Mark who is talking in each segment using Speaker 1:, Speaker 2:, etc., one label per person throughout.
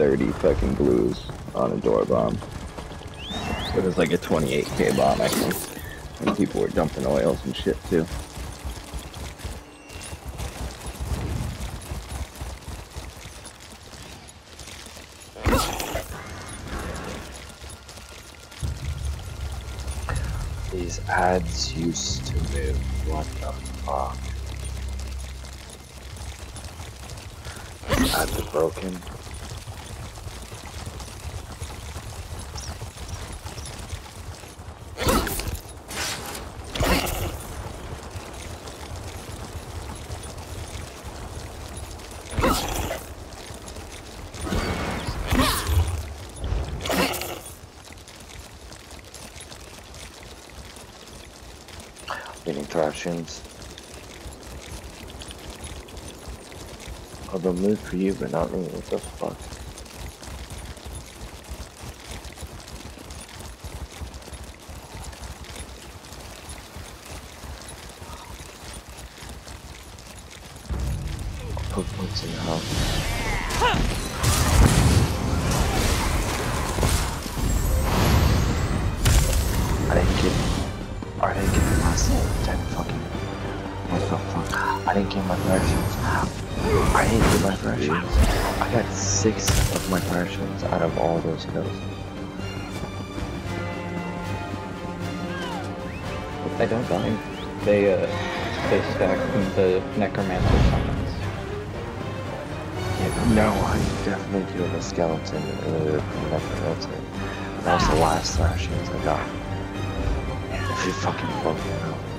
Speaker 1: 30 fucking blues on a door bomb. It was like a 28k bomb, I think. And people were dumping oils and shit too.
Speaker 2: These ads used to move. What the fuck? Ads are broken. Thrashings. Oh, they'll move for you, but not me. What the fuck? I didn't get my fractions. I didn't get my fractions. I got six of my fractions out of all those kills.
Speaker 3: I don't mind. They uh they stack the necromancer summons.
Speaker 2: Yeah, no, I definitely do have a skeleton from Necromancer. That was the last thrashings I got. Every fucking broke it out.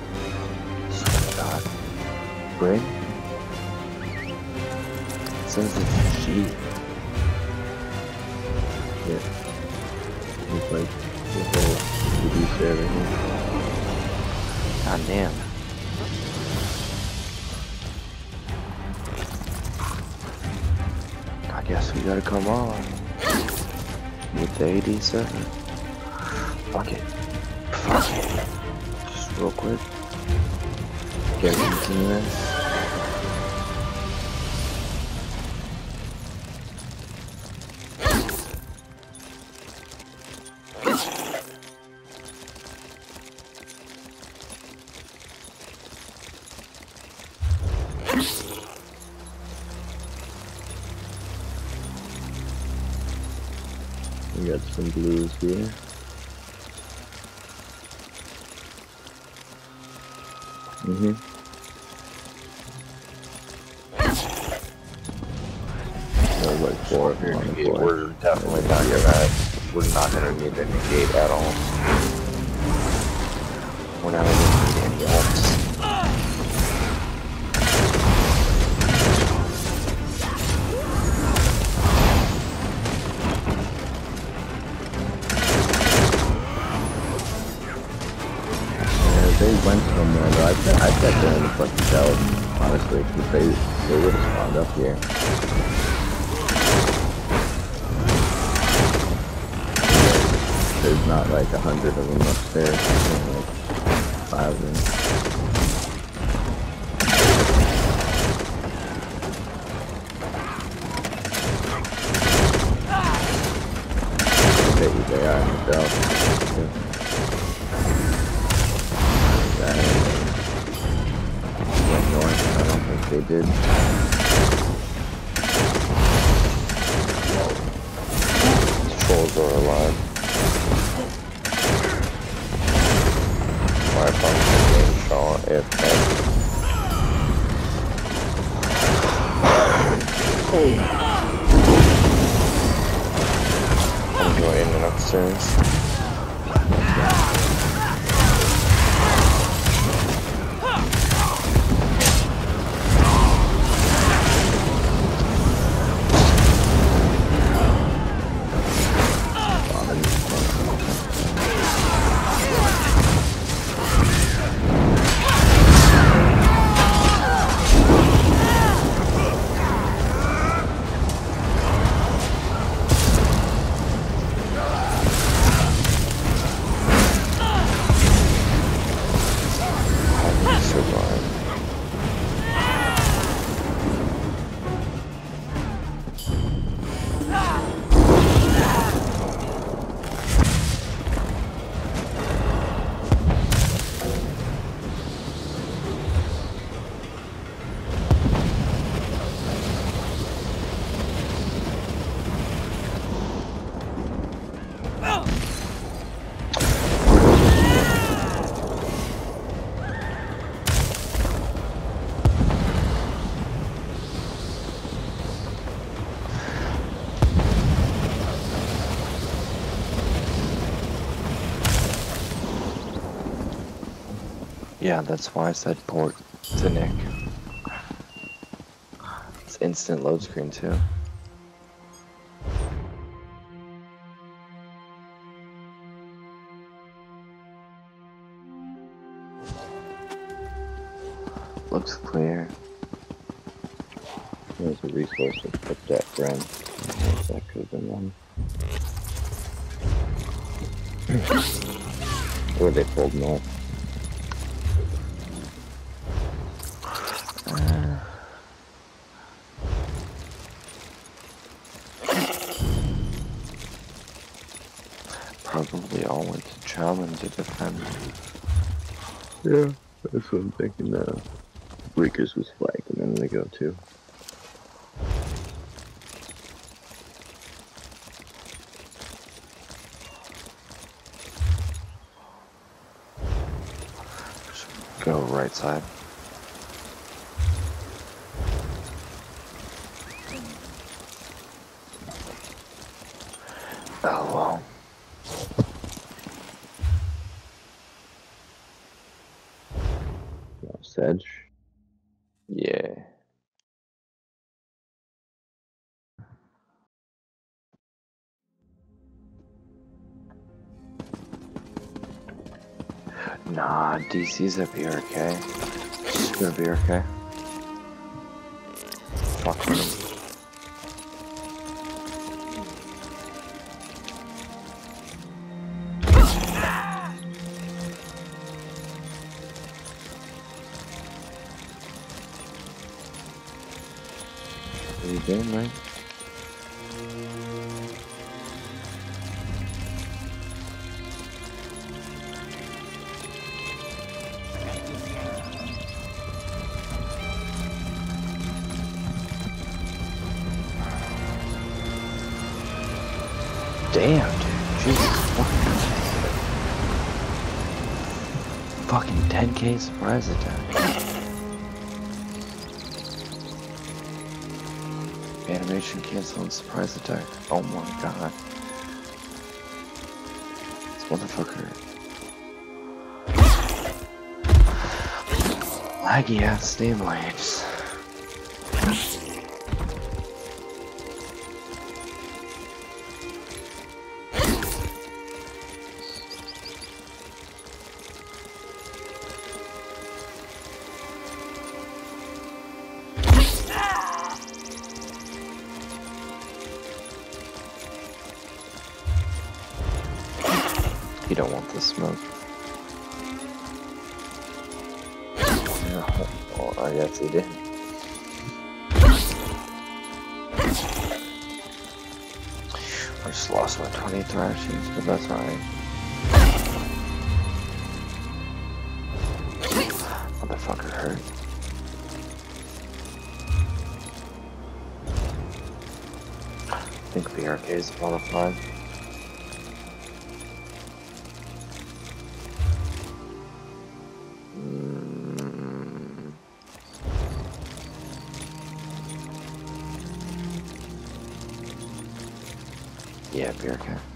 Speaker 2: Swear to God. Brig? It says it's she.
Speaker 1: Yeah. It's like the whole producer everything.
Speaker 2: God damn. I guess we gotta come on. With the 87. Fuck it. Fuck it. Just real quick. This.
Speaker 1: We got some blues here. Mm-hmm. There's like four of them on the
Speaker 2: Negate. We're definitely not gonna. We're not gonna need the negate at all. We're not
Speaker 1: they went somewhere, though. I bet, I bet they're in the fucking cell, honestly, because they, they would have spawned up here. There's not like a hundred of them upstairs, there's like. I bet you they are themselves. That they did.
Speaker 2: Trolls are alive. My function shot if. I'm going in and upstairs. Yeah, that's why I said port to Nick. It's instant load screen too. Looks clear.
Speaker 1: There's a resource that put that friend. That could have been one. or they pulled north.
Speaker 2: All to defend.
Speaker 1: Yeah, that's what I'm thinking. Uh, Breakers was flagged, and then they go too.
Speaker 2: Go right side. Nah, DC's a BRK. Screw BRK. Fuck Damn, dude. Jesus fucking. Fucking 10k surprise attack. Animation cancel and surprise attack. Oh my god. This motherfucker. Laggy ass Dayblade's. You don't want the smoke.
Speaker 1: Yeah, well, I guess he did.
Speaker 2: I just lost my 20 thrashes, but that's alright. Motherfucker hurt. I think BRK is qualified. Yeah, BRK.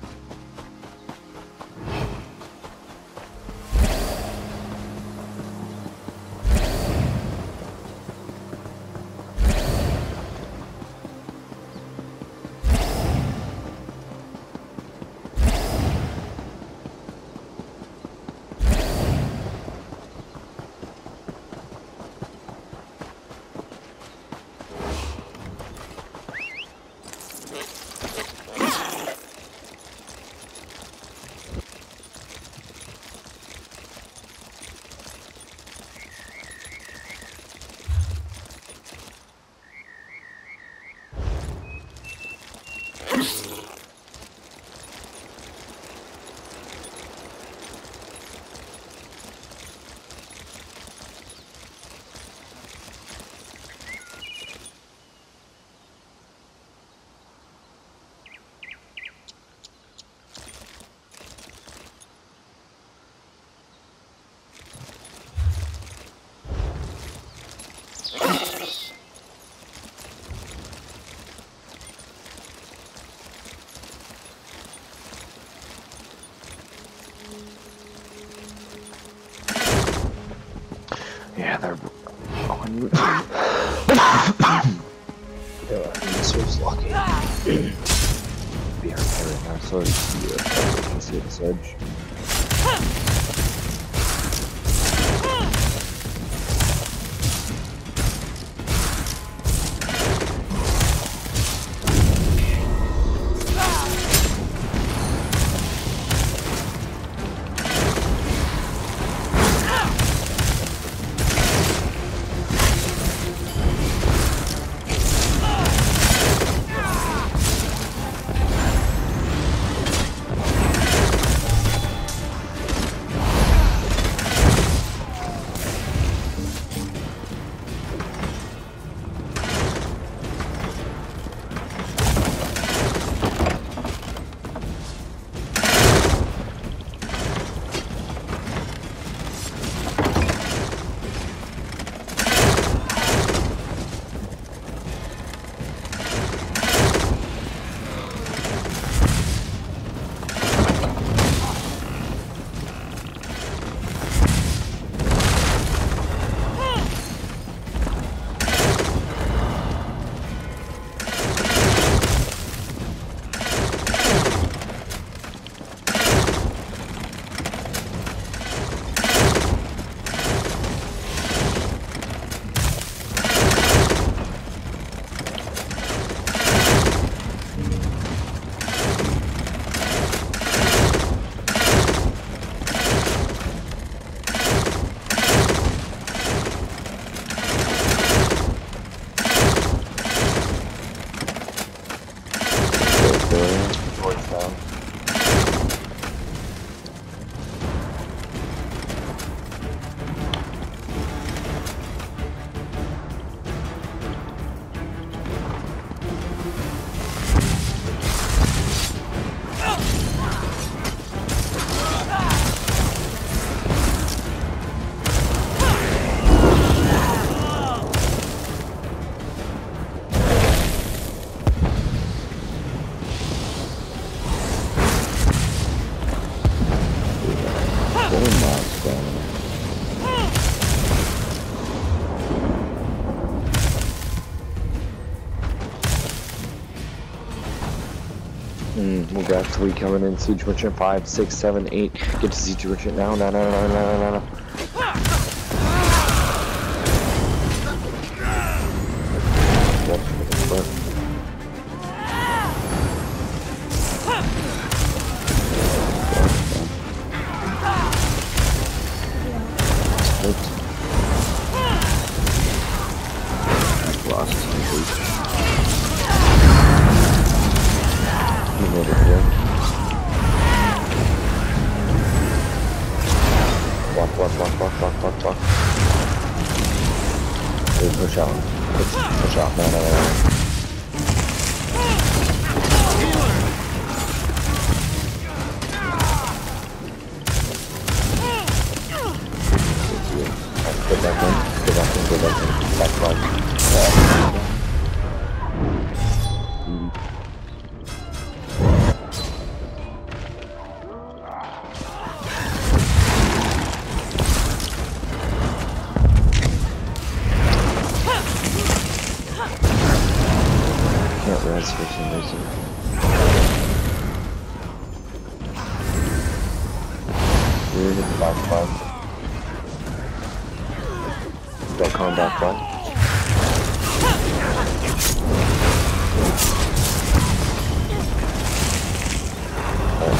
Speaker 1: Parent now, so yeah, let's see the surge. Mm, we got three coming in. Siege Merchant five, six, seven, eight. Get to Siege Merchant now. No, no, no, no, no, no, no.
Speaker 2: Oops. It here. Walk, walk, walk, walk, walk, walk, walk. Hey, push out. Push, push out. No, no, no, no. Go back in, go back in, go back in. Back right. Yeah.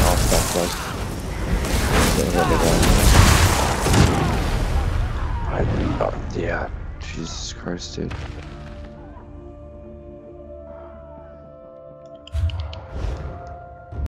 Speaker 2: Off back one. Hit the gun.
Speaker 1: I, uh, yeah. Jesus Christ, dude.